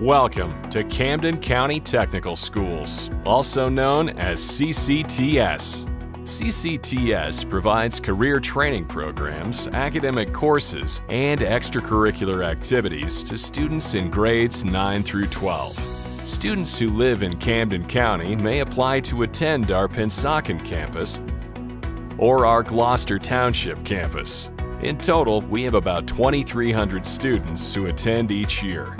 Welcome to Camden County Technical Schools, also known as CCTS. CCTS provides career training programs, academic courses, and extracurricular activities to students in grades 9 through 12. Students who live in Camden County may apply to attend our Pennsauken campus or our Gloucester Township campus. In total, we have about 2,300 students who attend each year.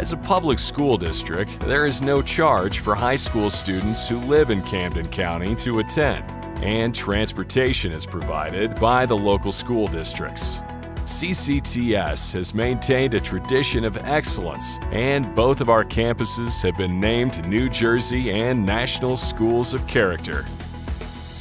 As a public school district, there is no charge for high school students who live in Camden County to attend, and transportation is provided by the local school districts. CCTS has maintained a tradition of excellence, and both of our campuses have been named New Jersey and National Schools of Character.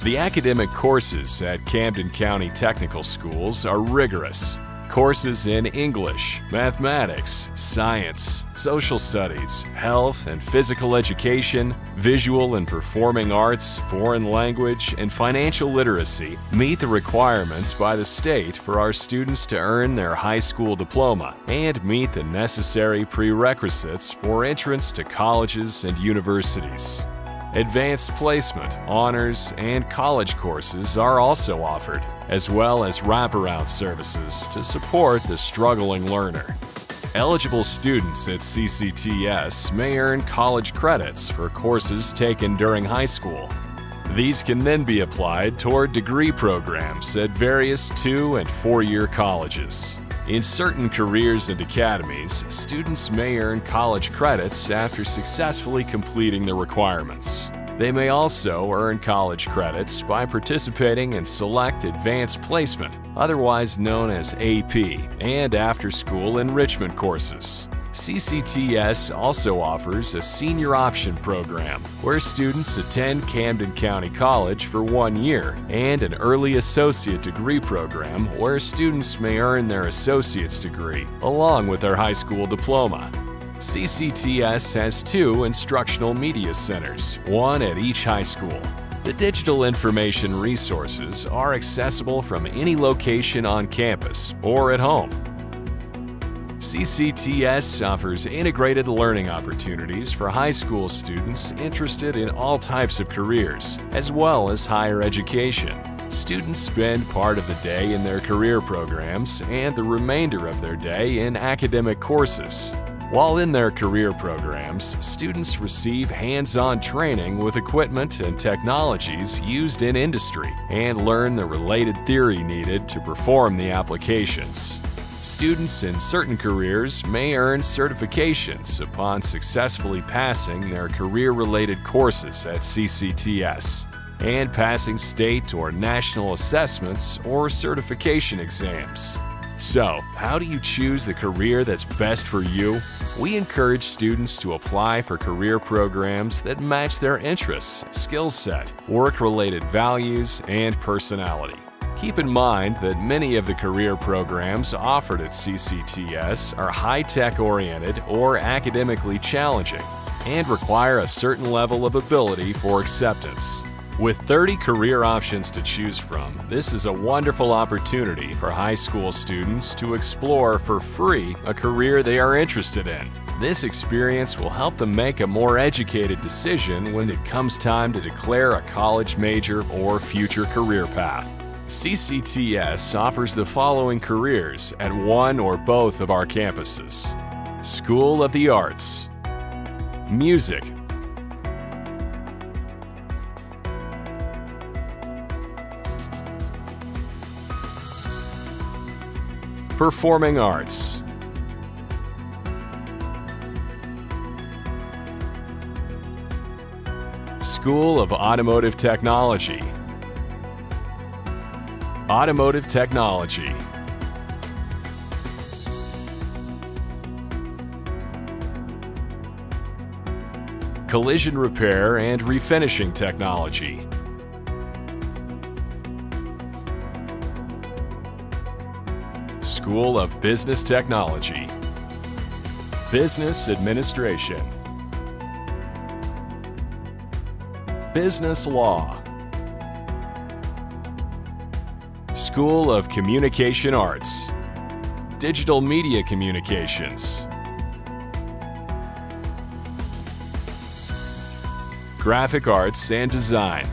The academic courses at Camden County Technical Schools are rigorous. Courses in English, mathematics, science, social studies, health and physical education, visual and performing arts, foreign language, and financial literacy meet the requirements by the state for our students to earn their high school diploma and meet the necessary prerequisites for entrance to colleges and universities. Advanced placement, honors, and college courses are also offered, as well as wraparound services to support the struggling learner. Eligible students at CCTS may earn college credits for courses taken during high school. These can then be applied toward degree programs at various two and four year colleges. In certain careers and academies, students may earn college credits after successfully completing the requirements. They may also earn college credits by participating in Select Advanced Placement, otherwise known as AP, and after school enrichment courses. CCTS also offers a senior option program where students attend Camden County College for one year and an early associate degree program where students may earn their associate's degree along with their high school diploma. CCTS has two instructional media centers, one at each high school. The digital information resources are accessible from any location on campus or at home. CCTS offers integrated learning opportunities for high school students interested in all types of careers, as well as higher education. Students spend part of the day in their career programs and the remainder of their day in academic courses. While in their career programs, students receive hands-on training with equipment and technologies used in industry and learn the related theory needed to perform the applications. Students in certain careers may earn certifications upon successfully passing their career-related courses at CCTS and passing state or national assessments or certification exams. So, how do you choose the career that's best for you? We encourage students to apply for career programs that match their interests, skill set, work-related values, and personality. Keep in mind that many of the career programs offered at CCTS are high-tech oriented or academically challenging and require a certain level of ability for acceptance. With 30 career options to choose from, this is a wonderful opportunity for high school students to explore for free a career they are interested in. This experience will help them make a more educated decision when it comes time to declare a college major or future career path. CCTS offers the following careers at one or both of our campuses School of the Arts, Music, Performing Arts. School of Automotive Technology. Automotive Technology. Collision Repair and Refinishing Technology. School of Business Technology, Business Administration, Business Law, School of Communication Arts, Digital Media Communications, Graphic Arts and Design,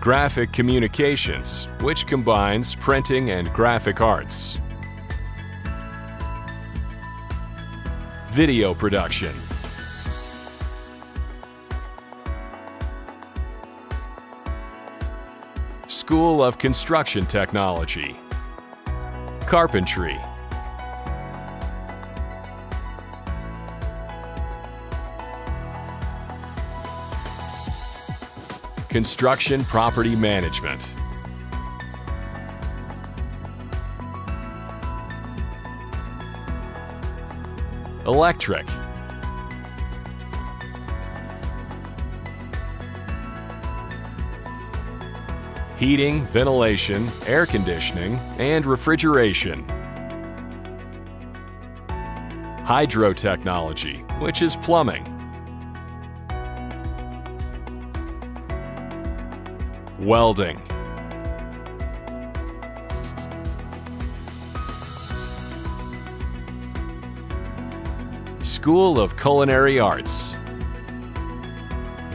Graphic Communications, which combines printing and graphic arts. Video production, School of Construction Technology. Carpentry. Construction Property Management. Electric. Heating, ventilation, air conditioning, and refrigeration. Hydro technology, which is plumbing. Welding. School of Culinary Arts.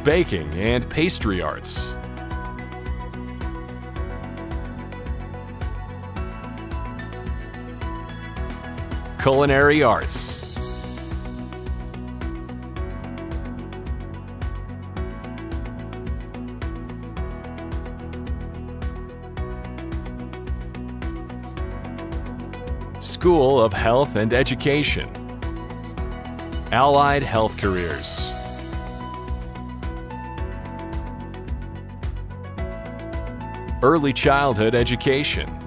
Baking and Pastry Arts. Culinary Arts. School of Health and Education. Allied Health Careers. Early Childhood Education.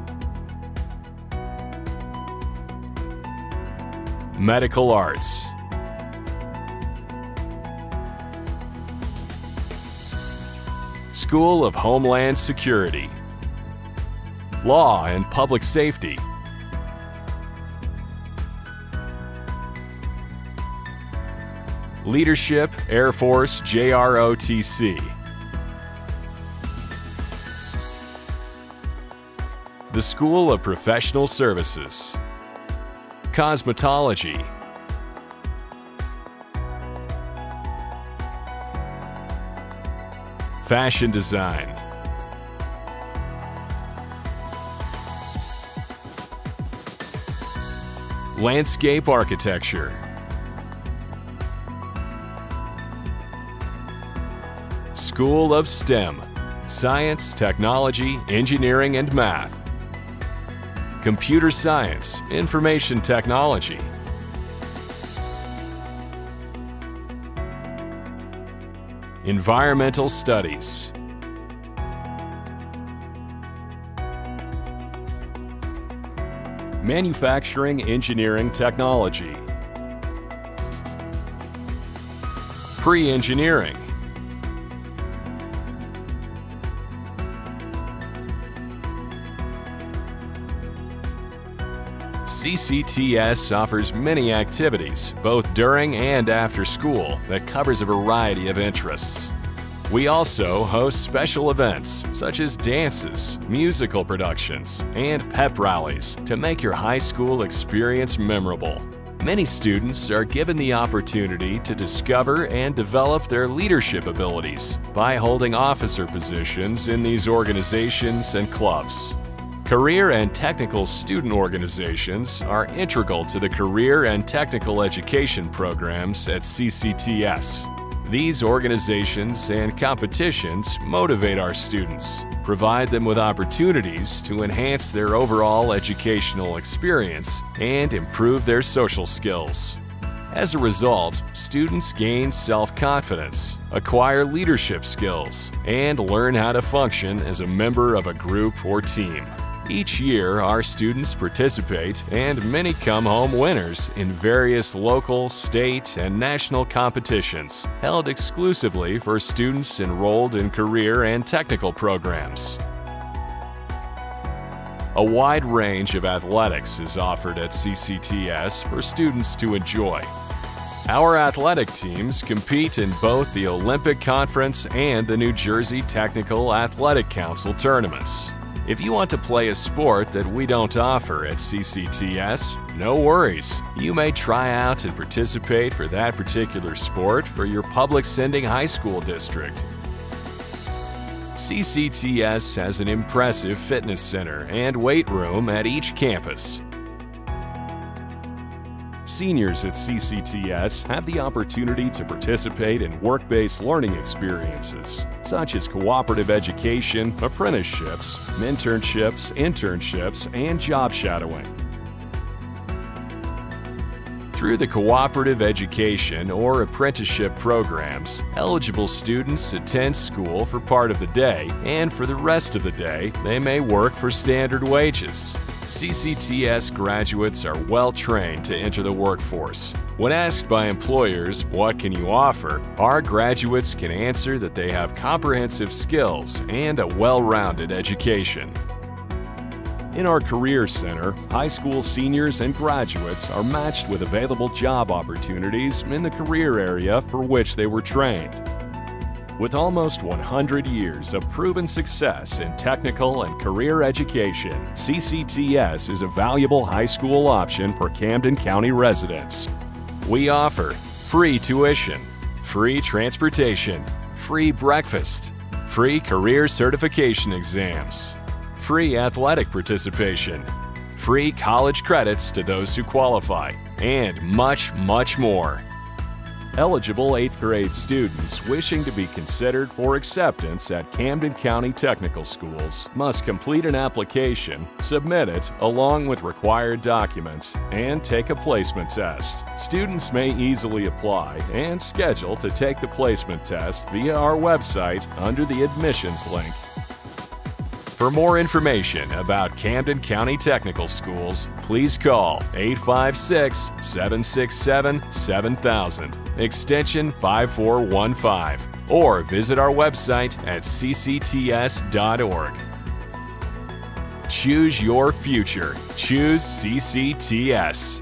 Medical Arts. School of Homeland Security. Law and Public Safety. Leadership Air Force JROTC. The School of Professional Services. Cosmetology. Fashion Design. Landscape Architecture. School of STEM, Science, Technology, Engineering, and Math. Computer Science, Information Technology. Environmental Studies. Manufacturing Engineering Technology. Pre-Engineering. CCTS offers many activities, both during and after school, that covers a variety of interests. We also host special events such as dances, musical productions, and pep rallies to make your high school experience memorable. Many students are given the opportunity to discover and develop their leadership abilities by holding officer positions in these organizations and clubs. Career and technical student organizations are integral to the career and technical education programs at CCTS. These organizations and competitions motivate our students, provide them with opportunities to enhance their overall educational experience, and improve their social skills. As a result, students gain self-confidence, acquire leadership skills, and learn how to function as a member of a group or team. Each year, our students participate and many come home winners in various local, state, and national competitions held exclusively for students enrolled in career and technical programs. A wide range of athletics is offered at CCTS for students to enjoy. Our athletic teams compete in both the Olympic Conference and the New Jersey Technical Athletic Council tournaments. If you want to play a sport that we don't offer at CCTS, no worries. You may try out and participate for that particular sport for your public sending high school district. CCTS has an impressive fitness center and weight room at each campus. Seniors at CCTS have the opportunity to participate in work-based learning experiences, such as cooperative education, apprenticeships, mentorships, internships, and job shadowing. Through the cooperative education or apprenticeship programs, eligible students attend school for part of the day, and for the rest of the day, they may work for standard wages. CCTS graduates are well trained to enter the workforce. When asked by employers, what can you offer, our graduates can answer that they have comprehensive skills and a well-rounded education. In our Career Center, high school seniors and graduates are matched with available job opportunities in the career area for which they were trained. With almost 100 years of proven success in technical and career education, CCTS is a valuable high school option for Camden County residents. We offer free tuition, free transportation, free breakfast, free career certification exams, free athletic participation, free college credits to those who qualify, and much, much more. Eligible 8th grade students wishing to be considered for acceptance at Camden County Technical Schools must complete an application, submit it along with required documents, and take a placement test. Students may easily apply and schedule to take the placement test via our website under the admissions link. For more information about Camden County Technical Schools, please call 856 767 7000, extension 5415, or visit our website at ccts.org. Choose your future. Choose CCTS.